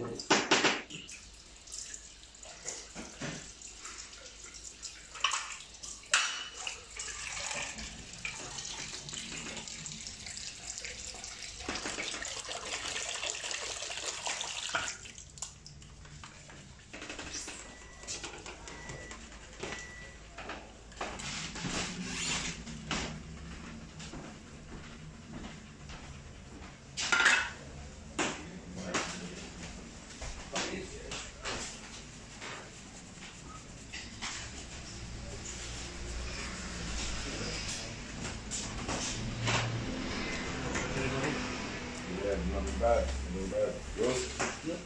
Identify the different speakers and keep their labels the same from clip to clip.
Speaker 1: Right. Back, move back,
Speaker 2: go. Yep.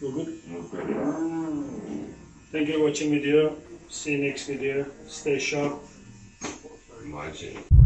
Speaker 3: We're good.
Speaker 4: Okay.
Speaker 3: Thank you for watching video. See you next video. Stay sharp.
Speaker 4: Imagine.